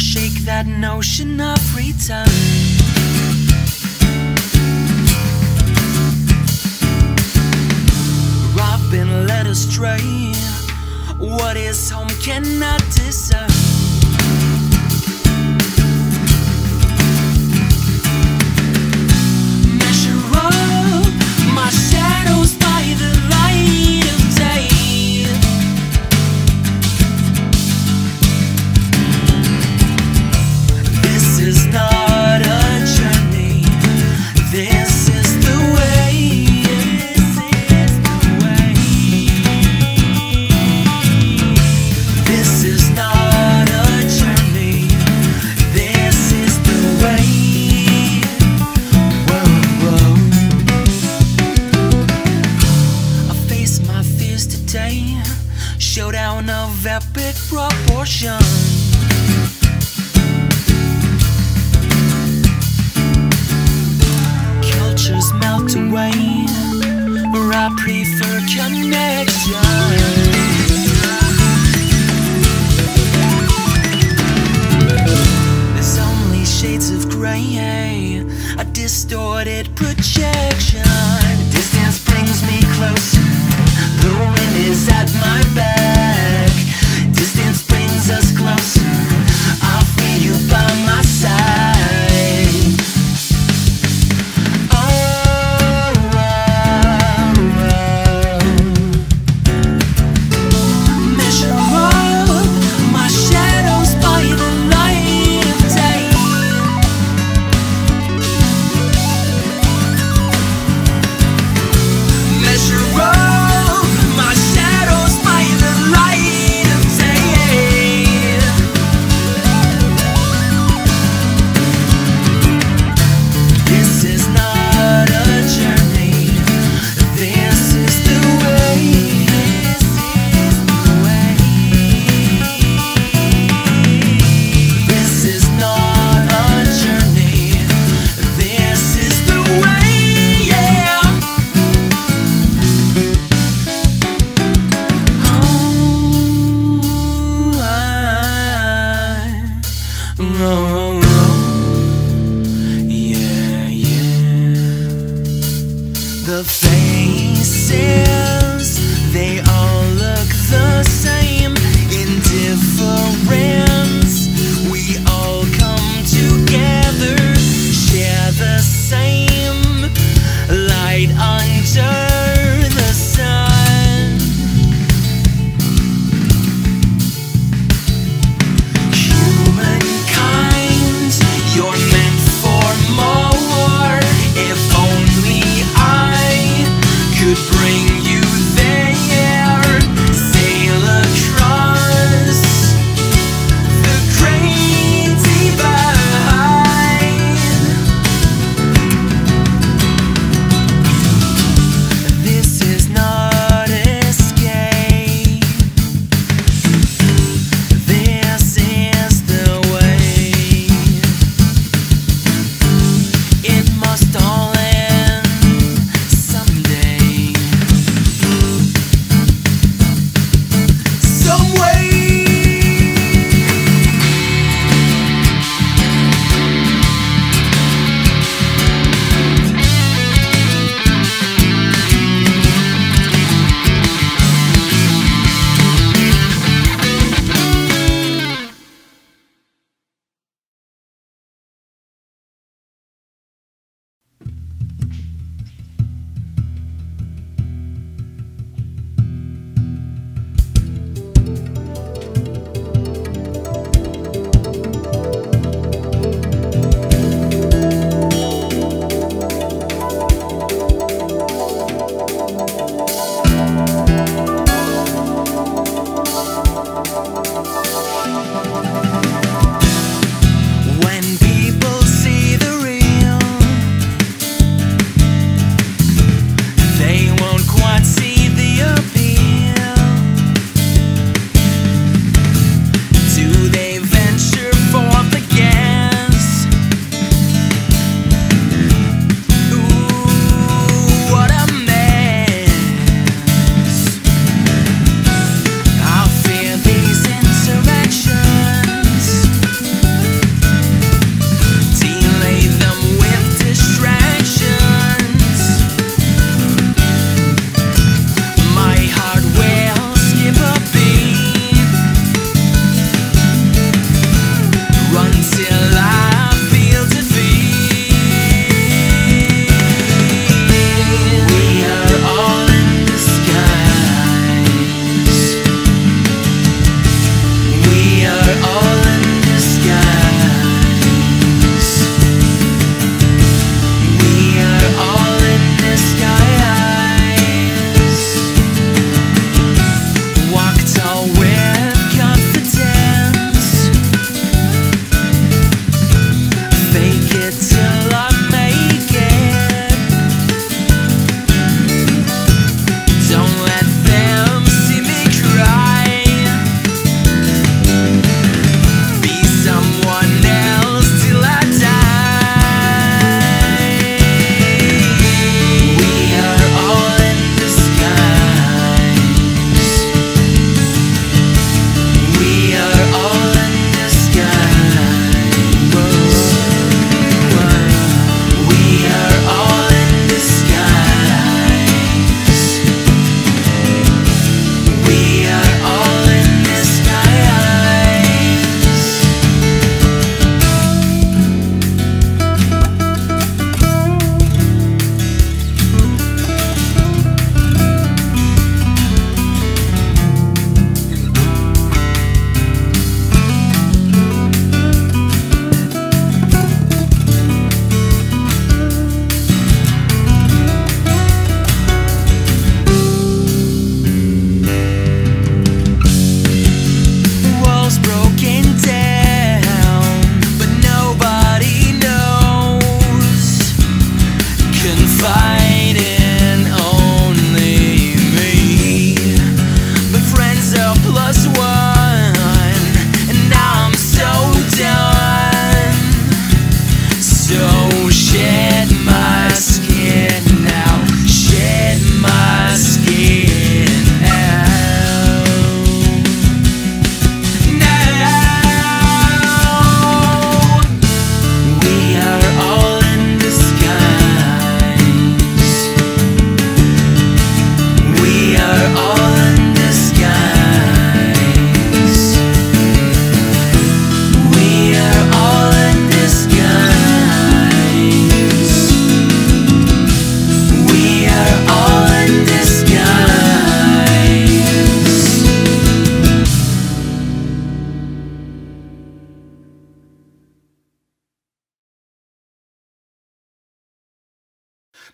shake that notion of return. I've been led astray. What is home cannot discern. rain, where I prefer connection. they are.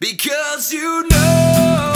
Because you know